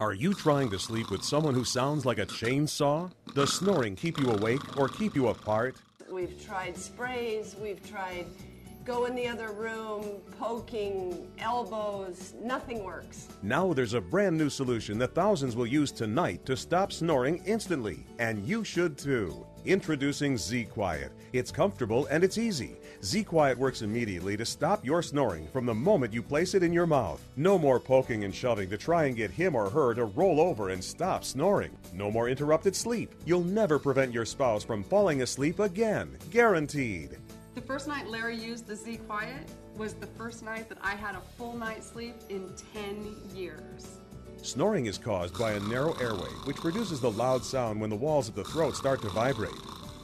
Are you trying to sleep with someone who sounds like a chainsaw? Does snoring keep you awake or keep you apart? We've tried sprays, we've tried go in the other room, poking, elbows, nothing works. Now there's a brand new solution that thousands will use tonight to stop snoring instantly, and you should too. Introducing ZQuiet. It's comfortable and it's easy. ZQuiet works immediately to stop your snoring from the moment you place it in your mouth. No more poking and shoving to try and get him or her to roll over and stop snoring. No more interrupted sleep. You'll never prevent your spouse from falling asleep again. Guaranteed. The first night Larry used the Z Quiet was the first night that I had a full night's sleep in 10 years. Snoring is caused by a narrow airway, which produces the loud sound when the walls of the throat start to vibrate.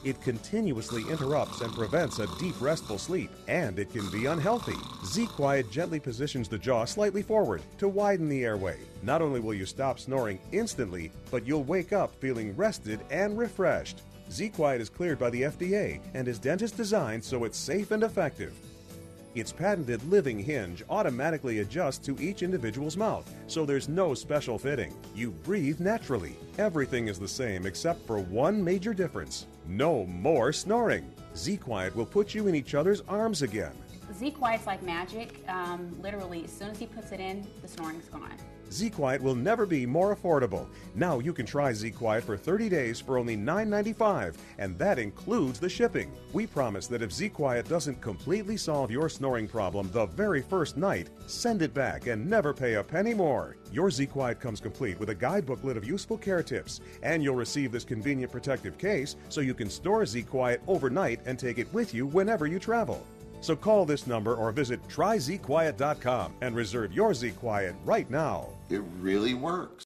It continuously interrupts and prevents a deep, restful sleep, and it can be unhealthy. ZQuiet gently positions the jaw slightly forward to widen the airway. Not only will you stop snoring instantly, but you'll wake up feeling rested and refreshed. ZQuiet is cleared by the FDA and is dentist designed so it's safe and effective. Its patented living hinge automatically adjusts to each individual's mouth, so there's no special fitting. You breathe naturally. Everything is the same except for one major difference no more snoring. ZQuiet will put you in each other's arms again. ZQuiet's like magic. Um, literally, as soon as he puts it in, the snoring's gone. ZQuiet will never be more affordable. Now you can try ZQuiet for 30 days for only $9.95, and that includes the shipping. We promise that if ZQuiet doesn't completely solve your snoring problem the very first night, send it back and never pay a penny more. Your ZQuiet comes complete with a guide booklet of useful care tips, and you'll receive this convenient protective case so you can store ZQuiet overnight and take it with you whenever you travel. So call this number or visit tryzquiet.com and reserve your ZQuiet right now. It really works.